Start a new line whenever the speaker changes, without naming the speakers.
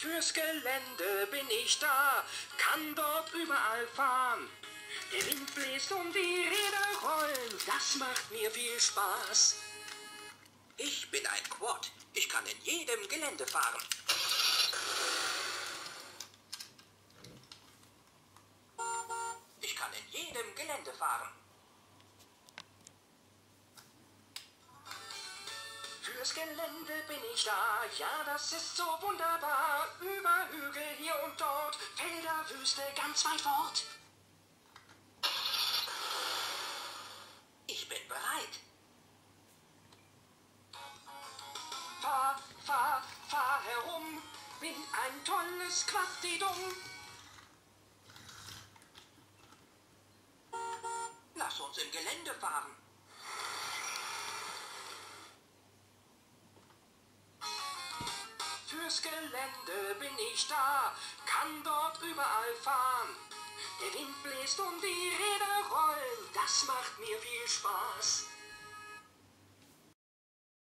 Fürs Gelände bin ich da, kann dort überall fahren. Der Wind bläst und die Räder rollen, das macht mir viel Spaß.
Ich bin ein Quad. Ich kann in jedem Gelände fahren. Ich kann in jedem Gelände fahren.
Fürs Gelände bin ich da, ja, das ist so wunderbar. Über Hügel hier und dort, Felder, Wüste, ganz weit fort.
Ich bin bereit.
Fahr, fahr, fahr herum, bin ein tolles Quattidum.
Lass uns im Gelände fahren.
Fürs Gelände bin ich da, kann dort überall fahren. Der Wind bläst und die Räder rollen, das macht mir viel Spaß.